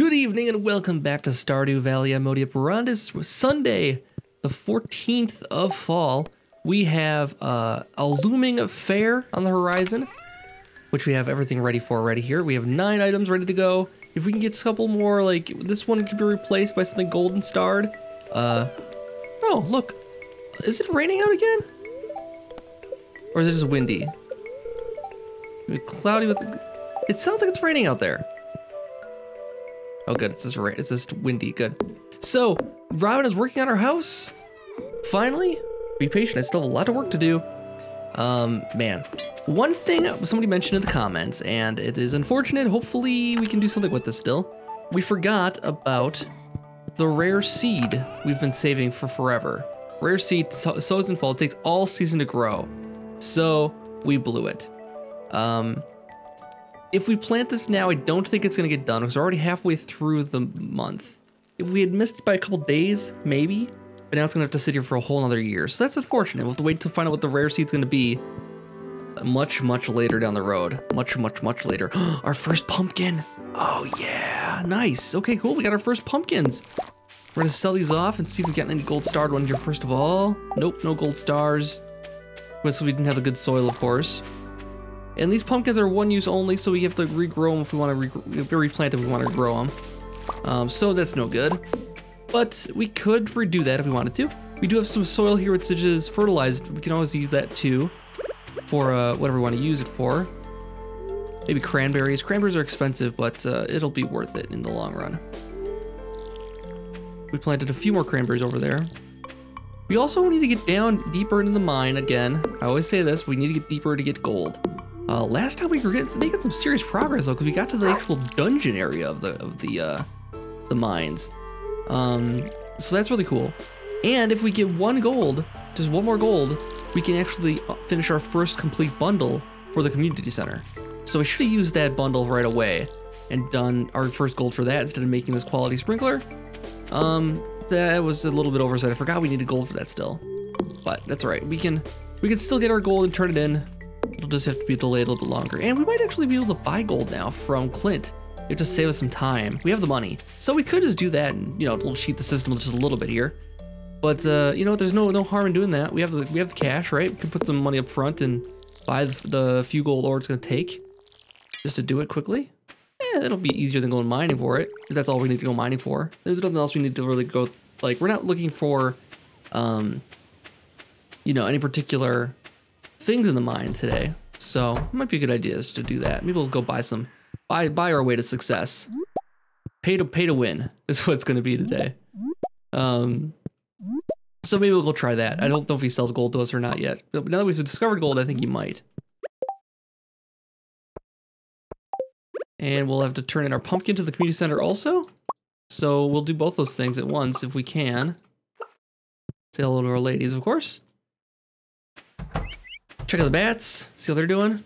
Good evening and welcome back to Stardew Valley. I'm Modi Operandus. Sunday, the 14th of fall. We have uh, a looming fair on the horizon, which we have everything ready for already here. We have nine items ready to go. If we can get a couple more, like this one could be replaced by something golden starred. Uh, oh, look. Is it raining out again? Or is it just windy? Cloudy with, it sounds like it's raining out there. Oh, good. It's just. It's just windy. Good. So, Robin is working on her house. Finally, be patient. I still have a lot of work to do. Um, man, one thing somebody mentioned in the comments, and it is unfortunate. Hopefully, we can do something with this still. We forgot about the rare seed we've been saving for forever. Rare seed sows in fall. It takes all season to grow. So we blew it. Um, if we plant this now, I don't think it's gonna get done because we're already halfway through the month. If we had missed by a couple days, maybe, but now it's gonna have to sit here for a whole another year. So that's unfortunate. We'll have to wait to find out what the rare seed's gonna be much, much later down the road. Much, much, much later. our first pumpkin. Oh yeah, nice. Okay, cool. We got our first pumpkins. We're gonna sell these off and see if we get any gold starred ones here first of all. Nope, no gold stars. So we didn't have a good soil, of course. And these pumpkins are one use only, so we have to regrow them if we want to re replant if we want to grow them. Um, so that's no good. But we could redo that if we wanted to. We do have some soil here which is fertilized. We can always use that too for uh, whatever we want to use it for. Maybe cranberries. Cranberries are expensive, but uh, it'll be worth it in the long run. We planted a few more cranberries over there. We also need to get down deeper into the mine again. I always say this, we need to get deeper to get gold. Uh, last time we were getting, making some serious progress though, because we got to the actual dungeon area of the of the uh, the mines. Um, so that's really cool. And if we get one gold, just one more gold, we can actually uh, finish our first complete bundle for the community center. So we should have used that bundle right away and done our first gold for that instead of making this quality sprinkler. Um, that was a little bit oversight. I forgot we needed gold for that still, but that's all right. We can we can still get our gold and turn it in It'll just have to be delayed a little bit longer. And we might actually be able to buy gold now from Clint. It just save us some time. We have the money. So we could just do that and, you know, cheat the system just a little bit here. But, uh, you know, there's no no harm in doing that. We have the we have the cash, right? We can put some money up front and buy the, the few gold ore it's going to take just to do it quickly. Yeah, it'll be easier than going mining for it. If that's all we need to go mining for. There's nothing else we need to really go, like, we're not looking for, um, you know, any particular things in the mine today. So it might be a good idea just to do that. Maybe we'll go buy some, buy buy our way to success. Pay to pay to win is what it's gonna be today. Um, so maybe we'll go try that. I don't know if he sells gold to us or not yet. But now that we've discovered gold, I think he might. And we'll have to turn in our pumpkin to the community center also. So we'll do both those things at once if we can. Say hello to our ladies, of course. Check out the bats, see how they're doing.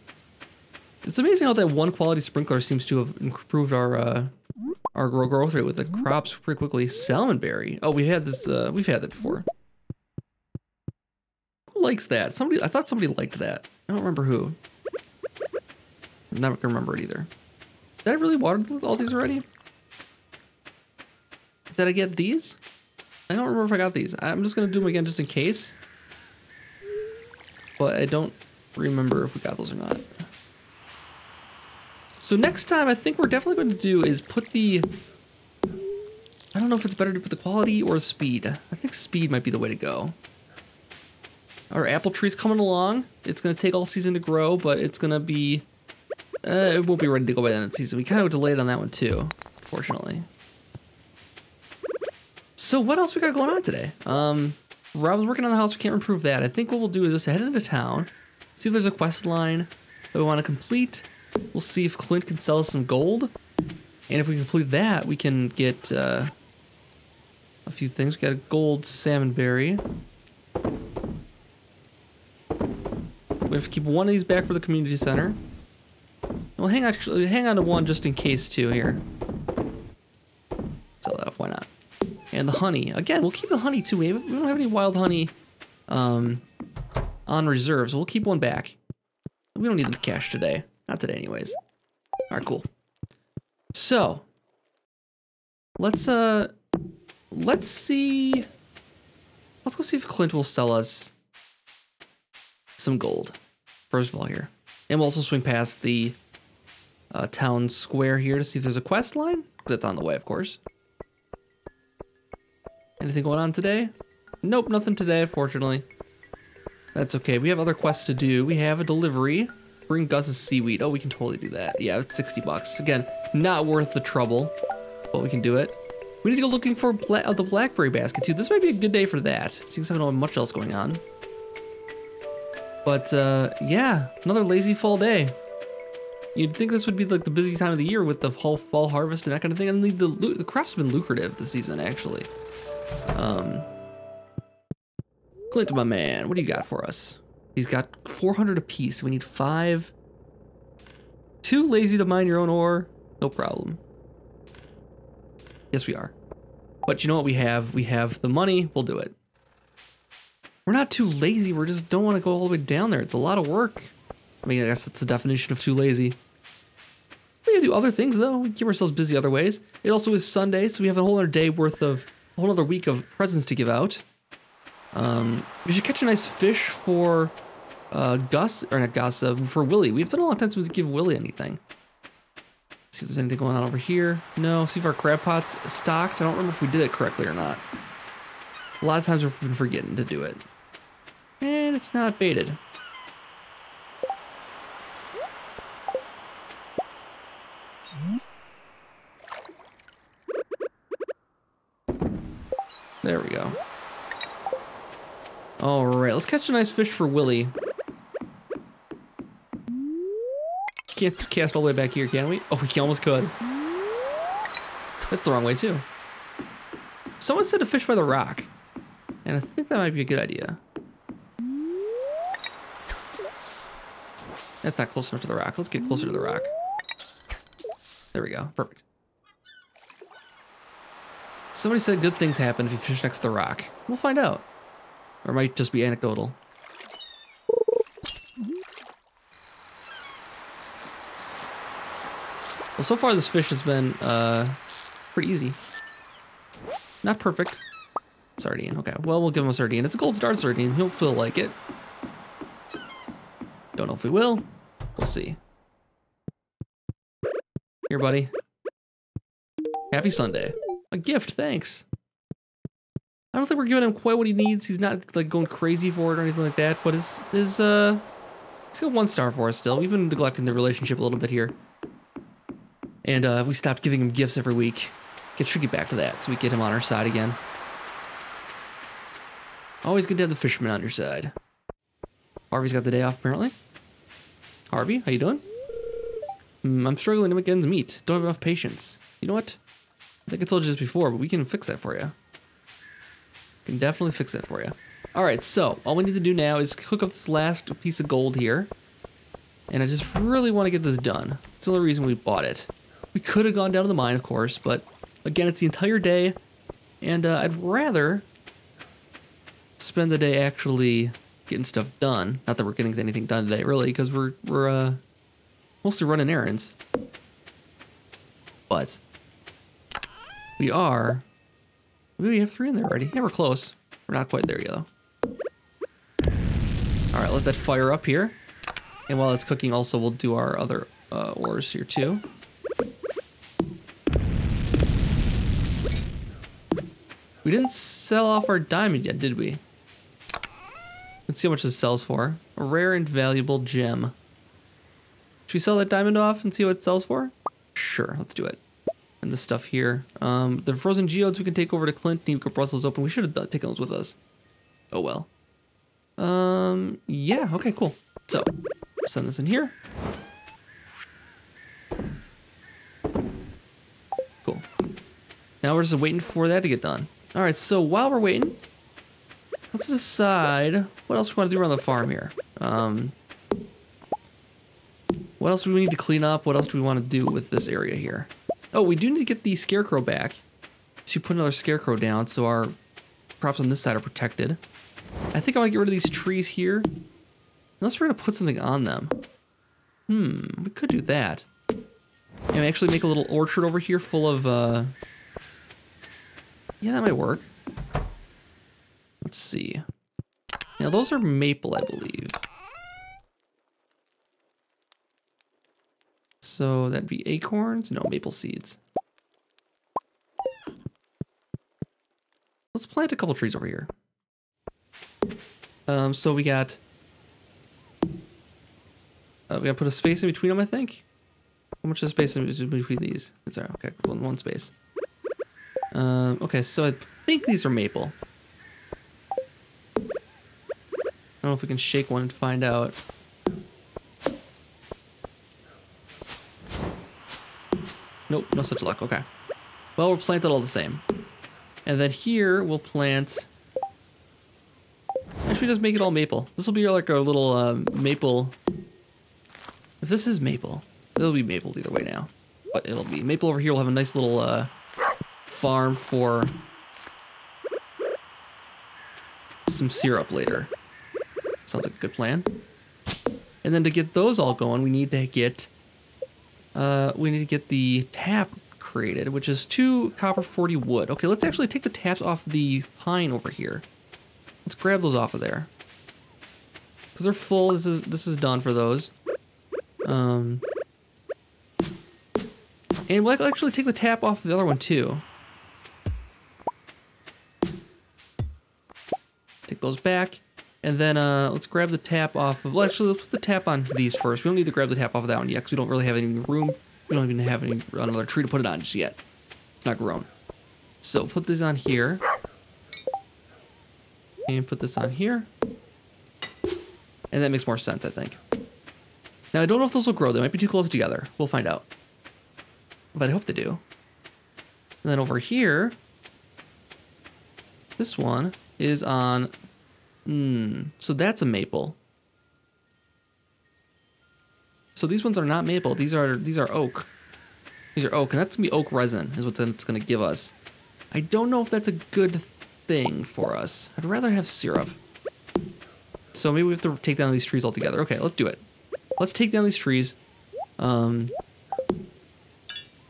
It's amazing how that one quality sprinkler seems to have improved our uh, our grow growth rate with the crops pretty quickly. Salmonberry. Oh, we had this. Uh, we've had that before. Who likes that? Somebody. I thought somebody liked that. I don't remember who. I'm not gonna remember it either. Did I really water all these already? Did I get these? I don't remember if I got these. I'm just gonna do them again just in case but I don't remember if we got those or not. So next time, I think we're definitely going to do is put the... I don't know if it's better to put the quality or speed. I think speed might be the way to go. Our apple tree's coming along. It's going to take all season to grow, but it's going to be... Uh, it won't be ready to go by the end of the season. We kind of delayed on that one too, fortunately. So what else we got going on today? Um, Rob's working on the house. We can't improve that. I think what we'll do is just head into town, see if there's a quest line that we want to complete. We'll see if Clint can sell us some gold. And if we complete that, we can get uh, a few things. We got a gold salmon berry. We have to keep one of these back for the community center. We'll hang hang on to one just in case too here. Sell that off, why not? And the honey. Again, we'll keep the honey too. We don't have any wild honey um, on reserve, so we'll keep one back. We don't need the cash today. Not today anyways. All right, cool. So, let's uh, let's see. Let's go see if Clint will sell us some gold. First of all, here, and we'll also swing past the uh, town square here to see if there's a quest line. That's on the way, of course. Anything going on today? Nope, nothing today, unfortunately. That's okay. We have other quests to do. We have a delivery. Bring Gus's seaweed. Oh, we can totally do that. Yeah, it's 60 bucks. Again, not worth the trouble, but we can do it. We need to go looking for bla uh, the blackberry basket too. This might be a good day for that. Seems I don't have much else going on. But uh, yeah, another lazy fall day. You'd think this would be like the busy time of the year with the whole fall harvest and that kind of thing. And the, the, the crops been lucrative this season, actually. Um, Clint, my man, what do you got for us? He's got 400 apiece. We need five. Too lazy to mine your own ore? No problem. Yes, we are. But you know what we have? We have the money. We'll do it. We're not too lazy. We just don't want to go all the way down there. It's a lot of work. I mean, I guess that's the definition of too lazy. We can do other things, though. We keep ourselves busy other ways. It also is Sunday, so we have a whole other day worth of, a whole other week of presents to give out. Um, we should catch a nice fish for uh, Gus, or not Gus, uh, for Willy. We've done a long time since we give Willy anything. See if there's anything going on over here. No, see if our crab pot's stocked. I don't remember if we did it correctly or not. A lot of times we've been forgetting to do it. And it's not baited. There we go. All right, let's catch a nice fish for Willy. Can't cast all the way back here, can we? Oh, we almost could. That's the wrong way, too. Someone said to fish by the rock. And I think that might be a good idea. That's not close enough to the rock. Let's get closer to the rock. There we go. Perfect. Somebody said good things happen if you fish next to the rock. We'll find out. Or it might just be anecdotal. Well, so far this fish has been uh, pretty easy. Not perfect. Sardine, okay. Well, we'll give him a sardine. It's a gold star sardine. He'll feel like it. Don't know if we will. We'll see. Here, buddy. Happy Sunday. A gift, thanks. I don't think we're giving him quite what he needs. He's not like going crazy for it or anything like that, but his, his uh, he's got one star for us still. We've been neglecting the relationship a little bit here. And uh, we stopped giving him gifts every week. Get should get back to that so we get him on our side again. Always good to have the fisherman on your side. Harvey's got the day off apparently. Harvey, how you doing? Mm, I'm struggling to make ends meet. Don't have enough patience. You know what? I think I told you this before, but we can fix that for you. We Can definitely fix that for you. All right, so all we need to do now is hook up this last piece of gold here. And I just really want to get this done. It's the only reason we bought it. We could have gone down to the mine, of course, but again, it's the entire day. And uh, I'd rather spend the day actually getting stuff done. Not that we're getting anything done today, really, because we're, we're uh, mostly running errands. But we are we have three in there already. Yeah, we're close. We're not quite there yet, though. All right, let that fire up here. And while it's cooking, also, we'll do our other uh, ores here, too. We didn't sell off our diamond yet, did we? Let's see how much this sells for. A rare and valuable gem. Should we sell that diamond off and see what it sells for? Sure, let's do it and the stuff here. Um, the frozen geodes we can take over to Clint and can Brussels open. We should have taken those with us. Oh well. Um, yeah, okay, cool. So, send this in here. Cool. Now we're just waiting for that to get done. All right, so while we're waiting, let's decide what else we want to do around the farm here. Um, what else do we need to clean up? What else do we want to do with this area here? Oh, we do need to get the scarecrow back to put another scarecrow down so our props on this side are protected. I think I want to get rid of these trees here. Unless we're going to put something on them. Hmm, we could do that. And actually make a little orchard over here full of uh, Yeah, that might work. Let's see. Now those are maple, I believe. So that'd be acorns? No, maple seeds. Let's plant a couple trees over here. Um, so we got... Uh, we gotta put a space in between them, I think. How much is space in between these? It's all right, okay, one, one space. Um, okay, so I think these are maple. I don't know if we can shake one and find out. Nope, no such luck, okay. Well, we'll plant it all the same. And then here, we'll plant... Actually, just make it all maple. This will be like our little um, maple... If this is maple, it'll be maple either way now. But it'll be maple over here. We'll have a nice little uh, farm for some syrup later. Sounds like a good plan. And then to get those all going, we need to get uh, we need to get the tap created, which is two copper 40 wood. Okay, let's actually take the taps off the pine over here. Let's grab those off of there. Because they're full, this is, this is done for those. Um, and we'll actually take the tap off the other one too. Take those back. And then uh, let's grab the tap off of, well actually let's put the tap on these first. We don't need to grab the tap off of that one yet because we don't really have any room. We don't even have any another tree to put it on just yet. It's not grown. So put this on here. And put this on here. And that makes more sense, I think. Now I don't know if those will grow. They might be too close together. We'll find out. But I hope they do. And then over here, this one is on Hmm. So that's a maple. So these ones are not maple. These are these are oak. These are oak, and that's gonna be oak resin is what it's gonna give us. I don't know if that's a good thing for us. I'd rather have syrup. So maybe we have to take down these trees altogether. Okay, let's do it. Let's take down these trees. Um,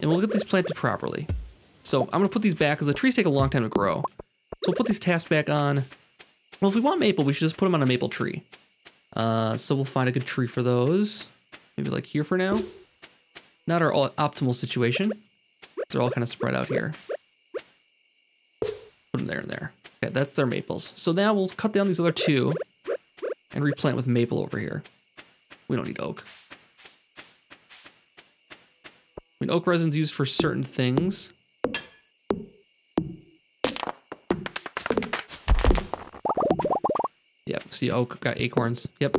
and we'll get these planted properly. So I'm gonna put these back because the trees take a long time to grow. So we'll put these taps back on. Well, if we want maple, we should just put them on a maple tree. Uh, so we'll find a good tree for those. Maybe like here for now. Not our optimal situation. They're all kind of spread out here. Put them there and there. Okay, that's their maples. So now we'll cut down these other two and replant with maple over here. We don't need oak. I mean, oak resin's used for certain things. See oak, got acorns. Yep.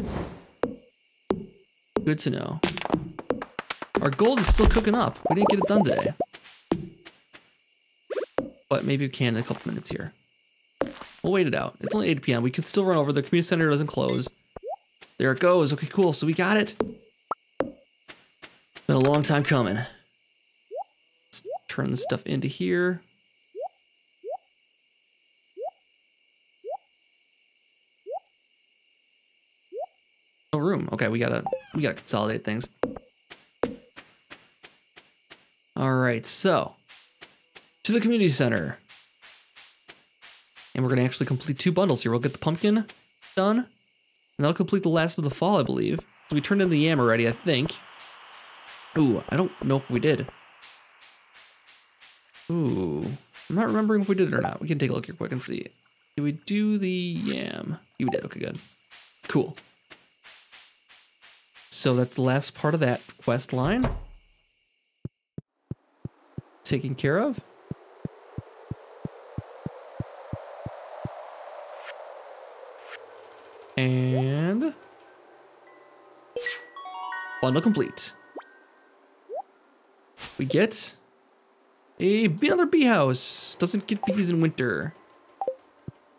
Good to know. Our gold is still cooking up. We didn't get it done today. But maybe we can in a couple minutes here. We'll wait it out. It's only 8 p.m. We can still run over. The community center doesn't close. There it goes. Okay, cool. So we got it. Been a long time coming. Let's turn this stuff into here. room. Okay, we gotta we gotta consolidate things. All right, so to the community center. And we're gonna actually complete two bundles here. We'll get the pumpkin done, and that'll complete the last of the fall, I believe. So we turned in the yam already, I think. Ooh, I don't know if we did. Ooh, I'm not remembering if we did it or not. We can take a look here quick and see. Did we do the yam? We did. Okay, good. Cool. So that's the last part of that quest line. Taken care of. And bundle complete. We get a another bee house. Doesn't get bees in winter,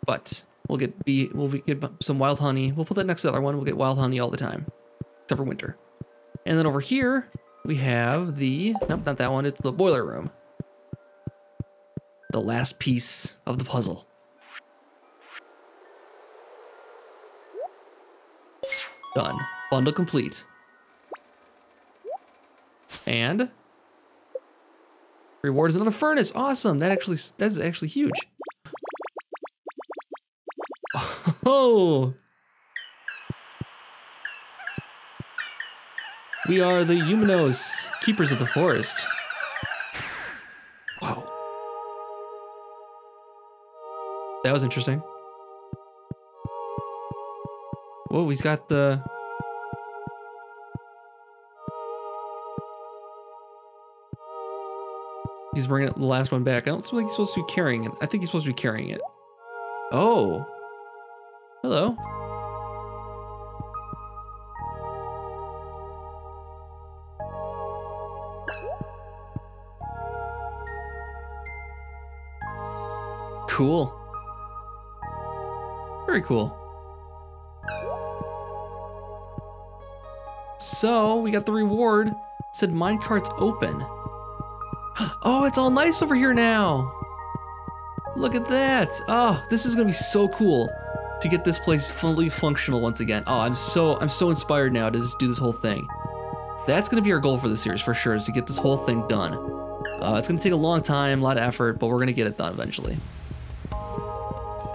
but we'll get bee. We'll get some wild honey. We'll put that next to the other one. We'll get wild honey all the time except for winter. And then over here, we have the, nope, not that one, it's the boiler room. The last piece of the puzzle. Done. Bundle complete. And Reward is another furnace. Awesome. That actually that's actually huge. Oh. We are the Junimos, keepers of the forest. Wow. That was interesting. Whoa, he's got the... He's bringing the last one back. I don't think he's supposed to be carrying it. I think he's supposed to be carrying it. Oh. Hello. Cool. Very cool. So, we got the reward. It said minecart's open. Oh, it's all nice over here now. Look at that. Oh, this is gonna be so cool to get this place fully functional once again. Oh, I'm so I'm so inspired now to just do this whole thing. That's gonna be our goal for the series for sure, is to get this whole thing done. Uh, it's gonna take a long time, a lot of effort, but we're gonna get it done eventually.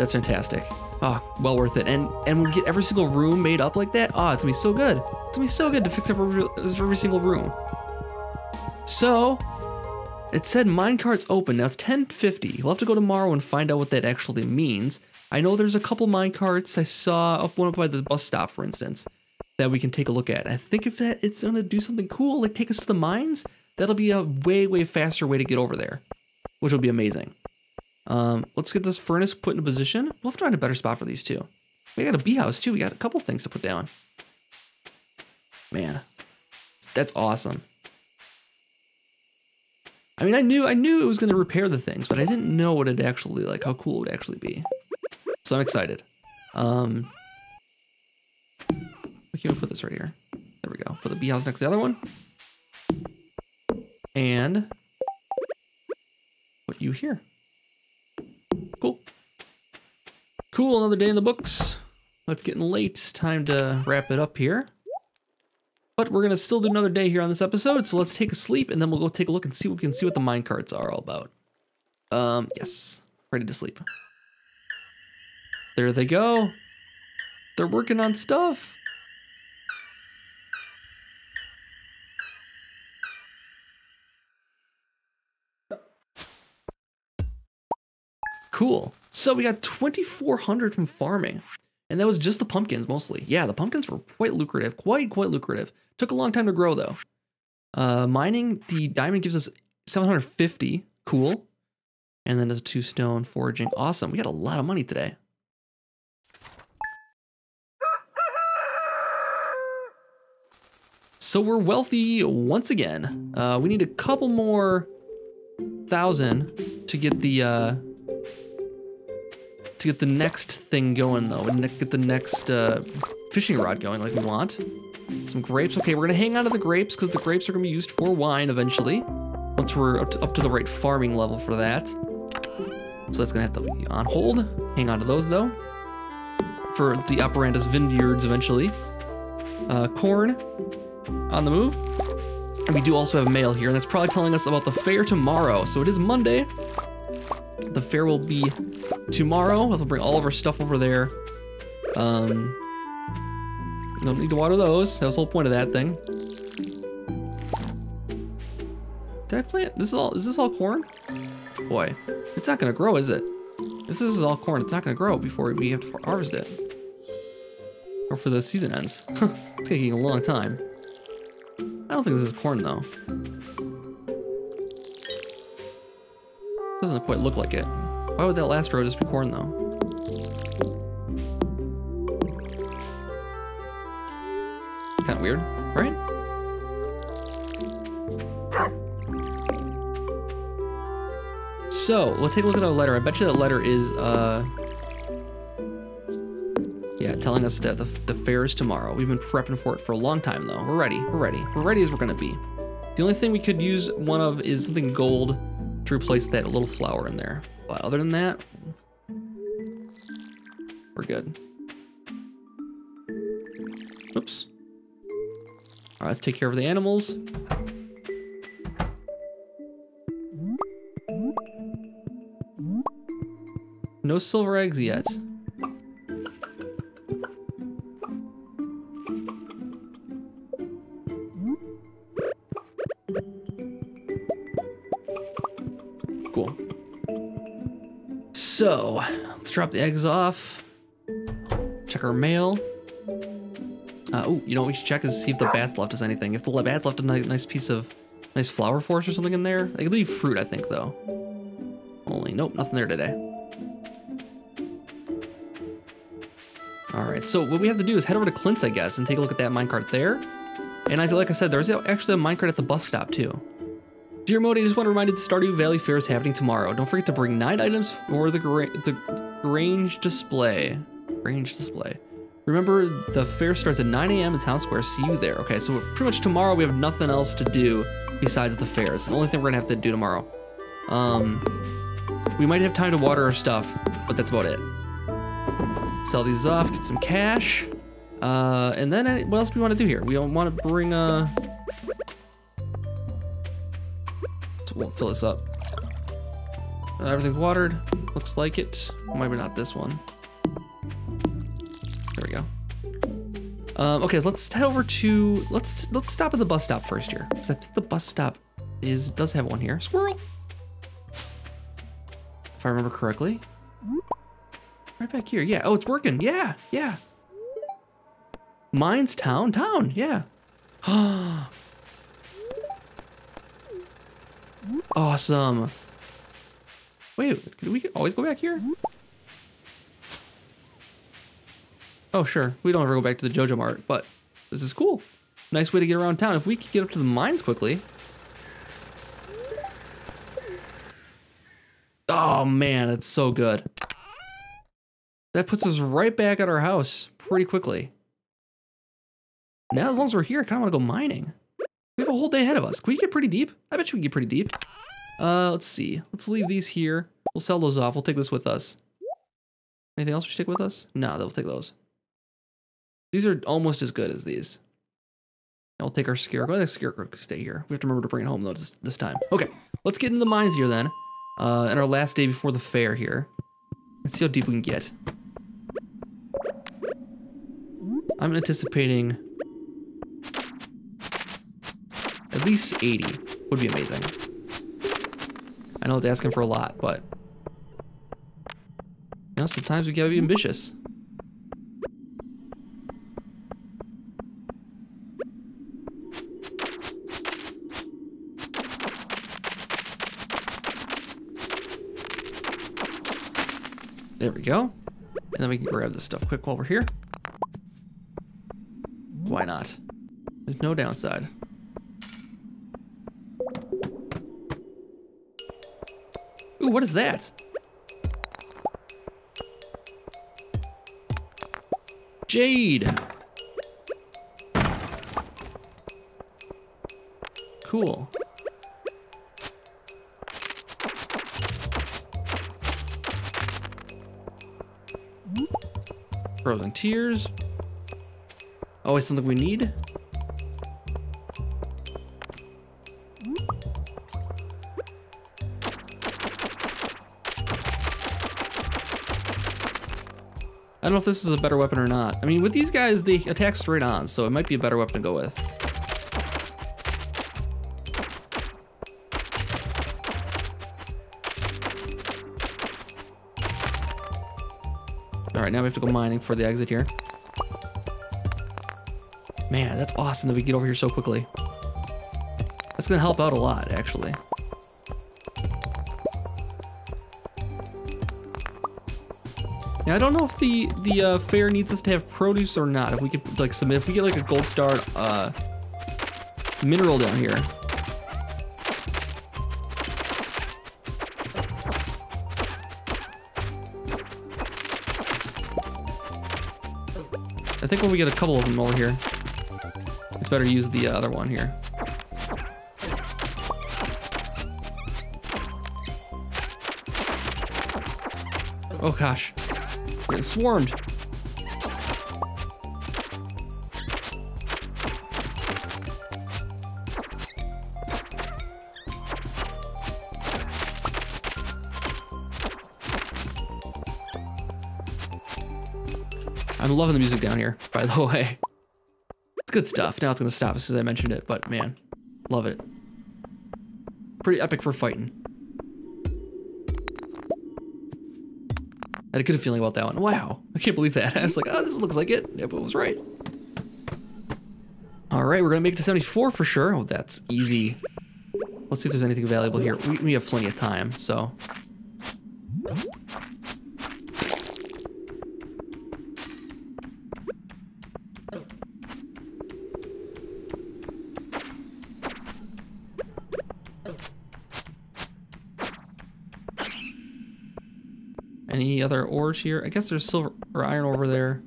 That's fantastic. Oh, well worth it. And and we get every single room made up like that, oh, it's gonna be so good. It's gonna be so good to fix up every, every single room. So, it said minecart's open. Now it's 1050. We'll have to go tomorrow and find out what that actually means. I know there's a couple minecarts I saw up one up by the bus stop, for instance, that we can take a look at. I think if that it's gonna do something cool, like take us to the mines, that'll be a way, way faster way to get over there, which will be amazing. Um, let's get this furnace put in position. We'll have to find a better spot for these two. We got a bee house too. We got a couple things to put down. Man, that's awesome. I mean, I knew I knew it was going to repair the things, but I didn't know what it actually like, how cool it would actually be. So I'm excited. Um, we can put this right here. There we go. Put the bee house next to the other one, and put you here. Cool. Cool. Another day in the books. It's getting late. Time to wrap it up here. But we're gonna still do another day here on this episode, so let's take a sleep and then we'll go take a look and see what we can see what the mine carts are all about. Um, yes, ready to sleep. There they go. They're working on stuff. Cool. So we got 2,400 from farming. And that was just the pumpkins mostly. Yeah, the pumpkins were quite lucrative, quite, quite lucrative. Took a long time to grow though. Uh, mining, the diamond gives us 750, cool. And then there's two stone foraging, awesome. We got a lot of money today. So we're wealthy once again. Uh, we need a couple more thousand to get the uh, to get the next thing going though, and get the next uh, fishing rod going like we want. Some grapes. Okay, we're gonna hang on to the grapes because the grapes are gonna be used for wine eventually. Once we're up to, up to the right farming level for that. So that's gonna have to be on hold. Hang on to those though. For the Operanda's vineyards eventually. Uh, corn on the move. And we do also have mail here, and that's probably telling us about the fair tomorrow. So it is Monday. The fair will be tomorrow. We'll bring all of our stuff over there. Um, don't need to water those. That was the whole point of that thing. Did I plant? This is all. Is this all corn? Boy, it's not gonna grow, is it? If this is all corn, it's not gonna grow before we have to harvest it, or for the season ends. it's taking a long time. I don't think this is corn though. Doesn't quite look like it. Why would that last row just be corn though? Kind of weird, right? So, let's take a look at our letter. I bet you that letter is, uh... Yeah, telling us that the, the fair is tomorrow. We've been prepping for it for a long time, though. We're ready. We're ready. We're ready as we're gonna be. The only thing we could use one of is something gold to replace that little flower in there. But other than that, we're good. Oops. All right, let's take care of the animals. No silver eggs yet. So, let's drop the eggs off. Check our mail. Uh, oh, you know what we should check is see if the bats left us anything. If the bats left a ni nice piece of nice flower for us or something in there. They leave fruit, I think, though. Only, nope, nothing there today. All right, so what we have to do is head over to Clint's, I guess, and take a look at that minecart there. And I, like I said, there's actually a minecart at the bus stop, too. Dear Modi, I just want to remind you the Stardew Valley Fair is happening tomorrow. Don't forget to bring nine items for the, gra the Grange display. Grange display. Remember, the fair starts at 9 a.m. in Town Square. See you there. Okay, so pretty much tomorrow we have nothing else to do besides the fairs. The only thing we're gonna have to do tomorrow. Um, we might have time to water our stuff, but that's about it. Sell these off, get some cash. Uh, and then what else do we want to do here? We don't want to bring a. We'll fill this up. Uh, everything's watered. Looks like it. Maybe not this one. There we go. Um, okay, let's head over to let's let's stop at the bus stop first here, because I think the bus stop is does have one here. Squirrel. If I remember correctly. Right back here. Yeah. Oh, it's working. Yeah. Yeah. Mines town. Town. Yeah. awesome. Wait, can we always go back here? Oh, sure. We don't ever go back to the JojaMart, but this is cool. Nice way to get around town. If we could get up to the mines quickly. Oh, man, it's so good. That puts us right back at our house pretty quickly. Now, as long as we're here, I kind of want to go mining. We have a whole day ahead of us. Can we get pretty deep? I bet you we can get pretty deep. Uh, let's see. Let's leave these here. We'll sell those off. We'll take this with us. Anything else we should take with us? No, they'll take those. These are almost as good as these. I'll take our scarecrow. The scarecrow can stay here. We have to remember to bring it home though this, this time. Okay, let's get into the mines here then. Uh, and our last day before the fair here. Let's see how deep we can get. I'm anticipating at least 80 would be amazing. I know it's asking for a lot, but you know, sometimes we gotta be ambitious. There we go. And then we can grab this stuff quick while we're here. Why not? There's no downside. What is that? Jade. Cool. Frozen tears. Always something we need. Don't know if this is a better weapon or not. I mean, with these guys, they attack straight on, so it might be a better weapon to go with. All right, now we have to go mining for the exit here. Man, that's awesome that we get over here so quickly. That's gonna help out a lot, actually. Now I don't know if the the uh, fair needs us to have produce or not. If we could like submit, if we get like a gold star uh, mineral down here, I think when we get a couple of them over here, it's better use the uh, other one here. Oh gosh, it's swarmed. I'm loving the music down here, by the way. It's good stuff. Now it's gonna stop as soon as I mentioned it, but man, love it. Pretty epic for fighting. I had a good feeling about that one. Wow, I can't believe that. I was like, oh, this looks like it. Yep, it was right. All right, we're gonna make it to 74 for sure. Oh, that's easy. Let's see if there's anything valuable here. We, we have plenty of time, so. Ores here? I guess there's silver or iron over there.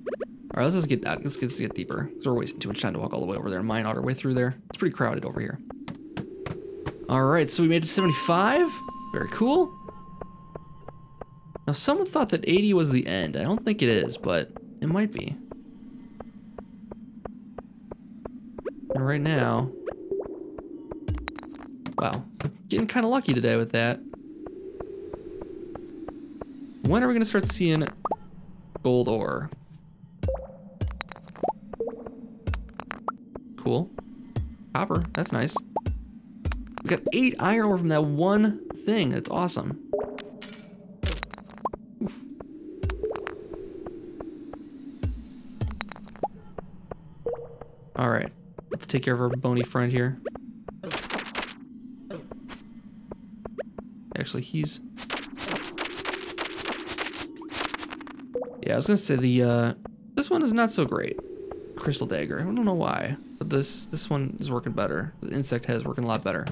All right, let's just get that. Let's, let's get deeper. We're wasting too much time to walk all the way over there and mine all our way through there. It's pretty crowded over here. All right, so we made it to 75. Very cool. Now, someone thought that 80 was the end. I don't think it is, but it might be. And right now, wow, getting kind of lucky today with that. When are we gonna start seeing gold ore? Cool. Copper, that's nice. We got eight iron ore from that one thing. That's awesome. All right, let's take care of our bony friend here. Actually, he's I was gonna say the uh, this one is not so great. Crystal dagger. I don't know why, but this this one is working better. The insect head is working a lot better.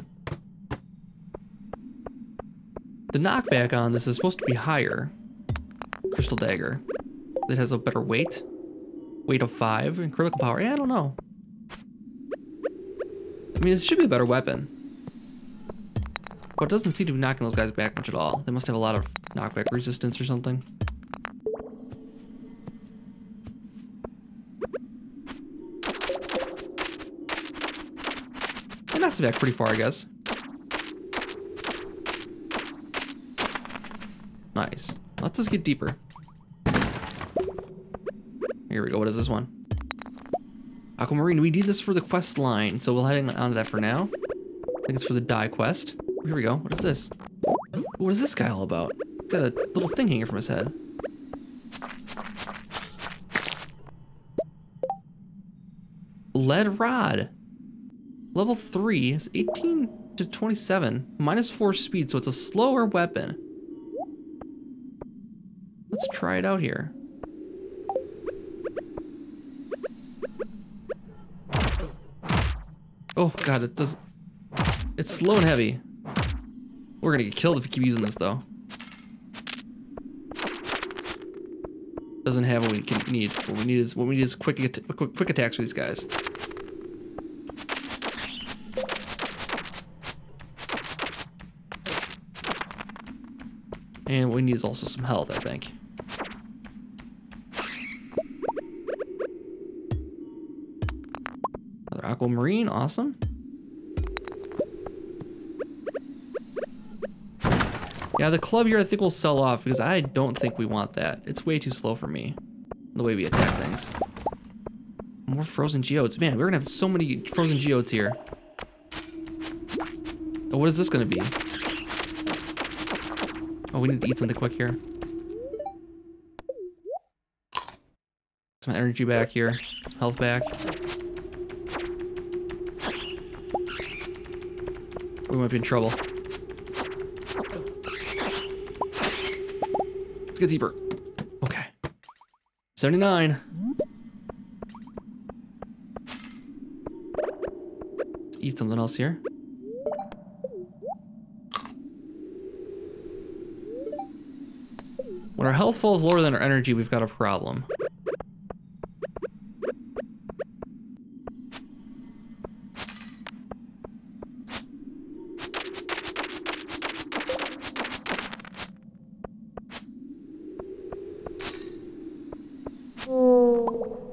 The knockback on this is supposed to be higher. Crystal dagger. It has a better weight. Weight of five and critical power. Yeah, I don't know. I mean, it should be a better weapon. But it doesn't seem to be knocking those guys back much at all. They must have a lot of knockback resistance or something. It back pretty far, I guess. Nice. Let's just get deeper. Here we go. What is this one? Aquamarine. We need this for the quest line, so we'll head on to that for now. I think it's for the dye quest. Here we go. What is this? What is this guy all about? He's got a little thing hanging from his head. Lead rod. Level 3 is 18 to 27, minus 4 speed, so it's a slower weapon. Let's try it out here. Oh god, it does... It's slow and heavy. We're gonna get killed if we keep using this though. Doesn't have what we need. What we need is what we need is quick quick, quick attacks for these guys. And what we need is also some health, I think. Another aquamarine, awesome. Yeah, the club here I think will sell off because I don't think we want that. It's way too slow for me, the way we attack things. More frozen geodes. Man, we're gonna have so many frozen geodes here. Oh, what is this gonna be? We need to eat something quick here. Some energy back here. Health back. We might be in trouble. Let's get deeper. Okay. 79. eat something else here. When our health falls lower than our energy, we've got a problem.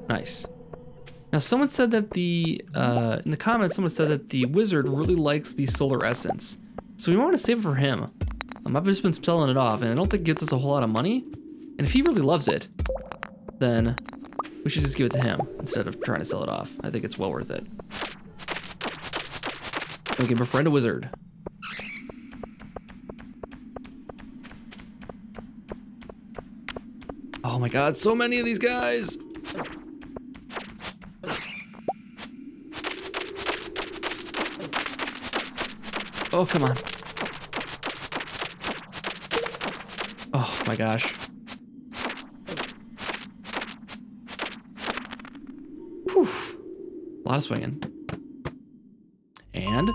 Nice. Now, someone said that the, uh, in the comments, someone said that the wizard really likes the solar essence. So we want to save it for him. Um, I've just been selling it off, and I don't think it gets us a whole lot of money. And if he really loves it, then We should just give it to him instead of trying to sell it off. I think it's well worth it. We can befriend a wizard. Oh my god, so many of these guys! Oh, come on. My gosh. Whew. A lot of swinging. And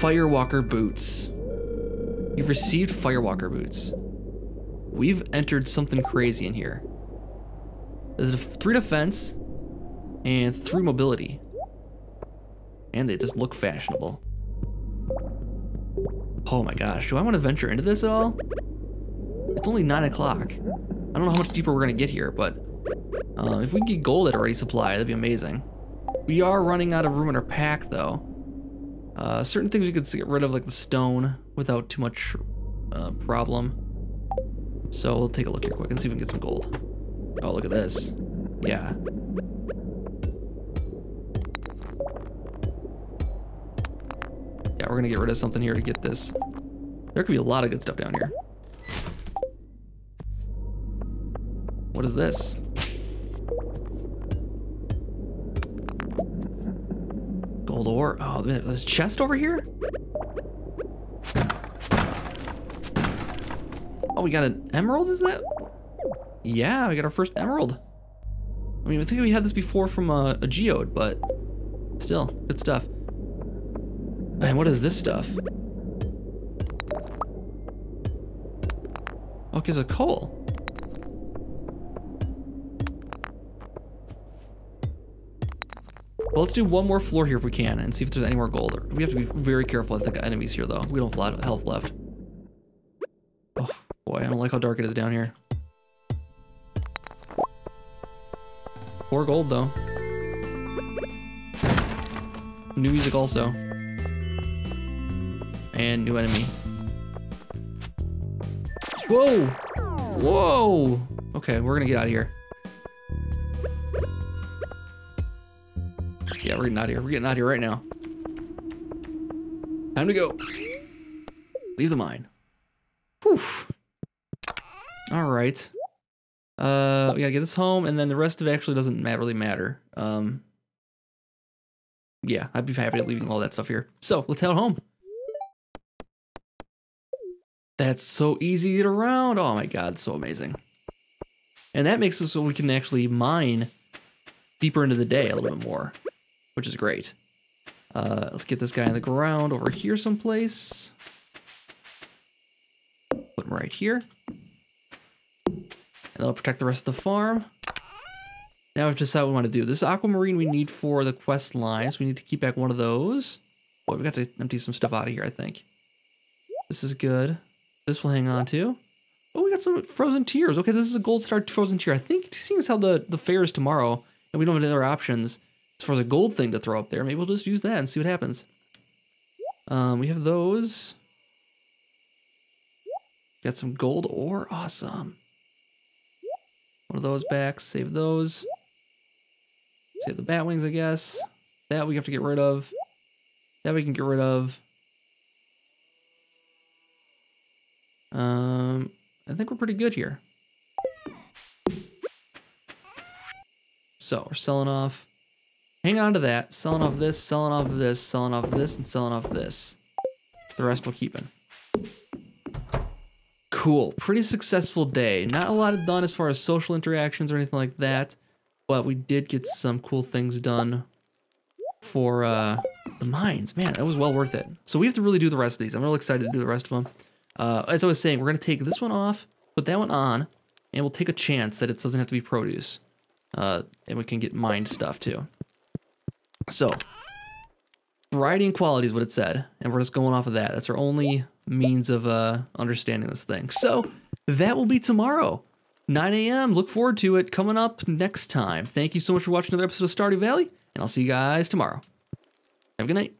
Firewalker boots. You've received Firewalker boots. We've entered something crazy in here. There's a three defense and three mobility. And they just look fashionable. Oh my gosh, do I want to venture into this at all? It's only 9 o'clock. I don't know how much deeper we're going to get here, but uh, if we can get gold at a ready supply, that'd be amazing. We are running out of room in our pack, though. Uh, certain things we could get rid of, like the stone, without too much uh, problem. So we'll take a look here quick and see if we can get some gold. Oh, look at this. Yeah. We're gonna get rid of something here to get this. There could be a lot of good stuff down here. What is this? Gold ore. Oh, there's a chest over here? Oh, we got an emerald, is that? Yeah, we got our first emerald. I mean, I think we had this before from a, a geode, but still, good stuff. Man, what is this stuff? Okay, it's a coal. Well, let's do one more floor here if we can and see if there's any more gold. We have to be very careful, I think, enemies here, though. We don't have a lot of health left. Oh, boy, I don't like how dark it is down here. More gold, though. New music also. And new enemy. Whoa! Whoa! Okay, we're gonna get out of here. Yeah, we're getting out of here. We're getting out of here right now. Time to go. Leave the mine. Poof. All right. Uh, we gotta get this home, and then the rest of it actually doesn't matter, really matter. Um, yeah, I'd be happy leaving all that stuff here. So let's head home. That's so easy to get around. Oh my god, so amazing. And that makes it so we can actually mine deeper into the day a little bit more, which is great. Uh, let's get this guy in the ground over here someplace. Put him right here. And that'll protect the rest of the farm. Now we've decided what we want to do. This aquamarine we need for the quest lines. We need to keep back one of those. Boy, we got to empty some stuff out of here, I think. This is good. This will hang on to. Oh, we got some frozen tears. Okay, this is a gold star frozen tear. I think seeing as how the, the fair is tomorrow and we don't have any other options as far as a gold thing to throw up there, maybe we'll just use that and see what happens. Um, we have those. Got some gold ore. Awesome. One of those back. Save those. Save the bat wings, I guess. That we have to get rid of. That we can get rid of. Um, I think we're pretty good here. So we're selling off. Hang on to that. Selling off this, selling off this, selling off this, and selling off this. The rest we're keeping. Cool. Pretty successful day. Not a lot done as far as social interactions or anything like that, but we did get some cool things done for uh, the mines. Man, that was well worth it. So we have to really do the rest of these. I'm really excited to do the rest of them. Uh, as I was saying, we're going to take this one off, put that one on, and we'll take a chance that it doesn't have to be produce. Uh, and we can get mined stuff too. So, variety and quality is what it said, and we're just going off of that. That's our only means of uh, understanding this thing. So, that will be tomorrow, 9 a.m. Look forward to it coming up next time. Thank you so much for watching another episode of Stardew Valley, and I'll see you guys tomorrow. Have a good night.